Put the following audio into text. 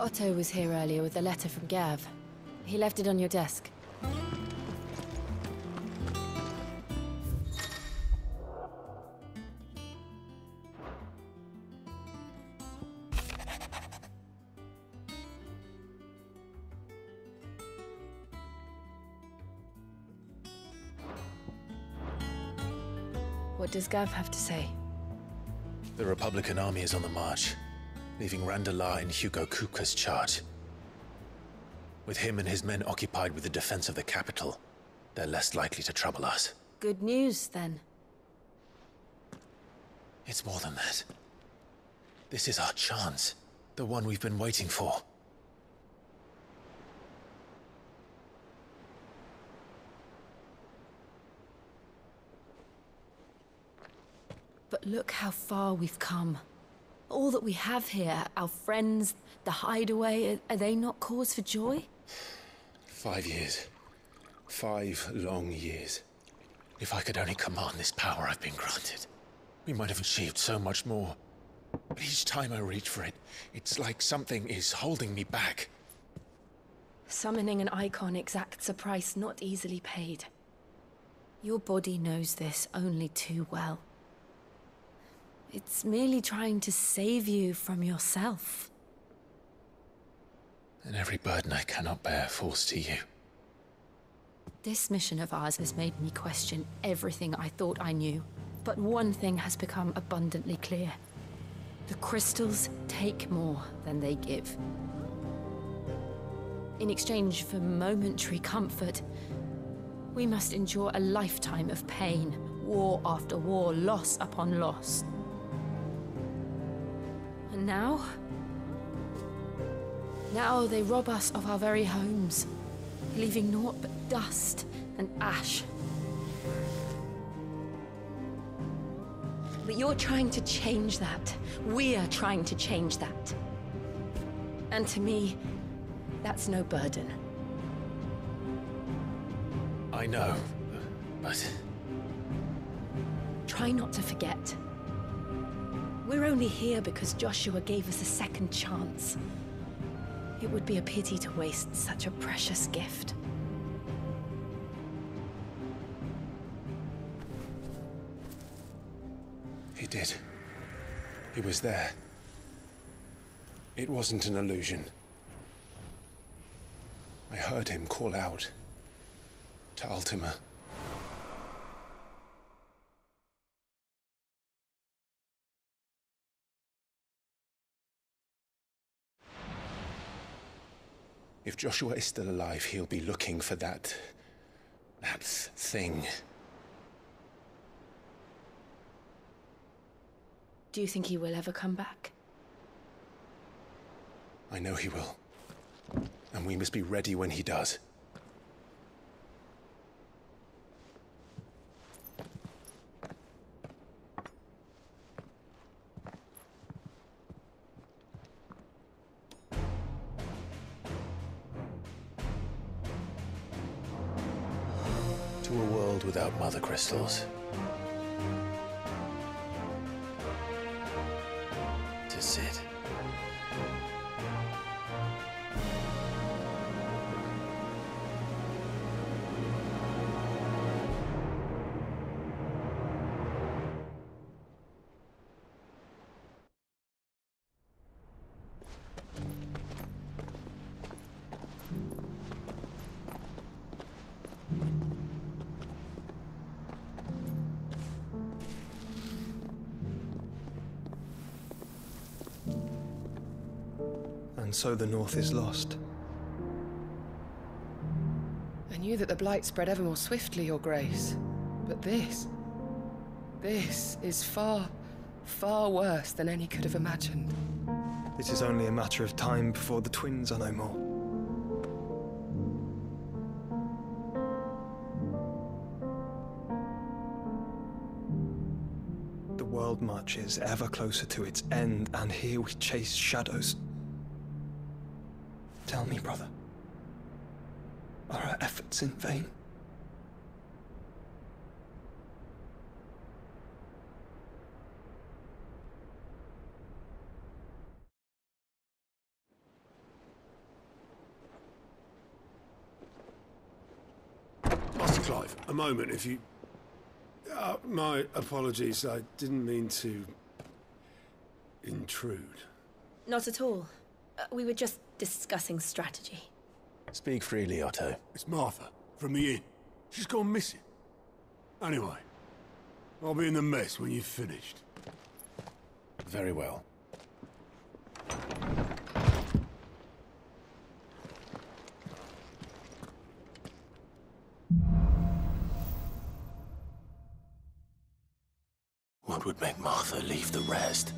Otto was here earlier with a letter from Gav. He left it on your desk. What does Gav have to say? The Republican army is on the march, leaving Randalar in Hugo Kupka's charge. With him and his men occupied with the defense of the capital, they're less likely to trouble us. Good news, then. It's more than that. This is our chance. The one we've been waiting for. But look how far we've come. All that we have here, our friends, the hideaway, are, are they not cause for joy? Five years. Five long years. If I could only command this power I've been granted, we might have achieved so much more. But each time I reach for it, it's like something is holding me back. Summoning an icon exacts a price not easily paid. Your body knows this only too well. It's merely trying to save you from yourself. And every burden I cannot bear falls to you. This mission of ours has made me question everything I thought I knew. But one thing has become abundantly clear. The crystals take more than they give. In exchange for momentary comfort, we must endure a lifetime of pain, war after war, loss upon loss. And now? Now they rob us of our very homes, leaving naught but dust and ash. But you're trying to change that. We're trying to change that. And to me, that's no burden. I know, but Try not to forget. We're only here because Joshua gave us a second chance. It would be a pity to waste such a precious gift. he did. He was there. It wasn't an illusion. I heard him call out to Ultima. If Joshua is still alive, he'll be looking for that. that thing. Do you think he will ever come back? I know he will. And we must be ready when he does. World without mother crystals. To Cid. And so the North is lost. I knew that the blight spread ever more swiftly, Your Grace. But this. This is far, far worse than any could have imagined. It is only a matter of time before the twins are no more. The world marches ever closer to its end, and here we chase shadows. Tell me, brother, are our efforts in vain? Master Clive, a moment, if you... Uh, my apologies, I didn't mean to... intrude. Not at all. Uh, we were just discussing strategy. Speak freely, Otto. It's Martha, from the inn. She's gone missing. Anyway, I'll be in the mess when you've finished. Very well. What would make Martha leave the rest?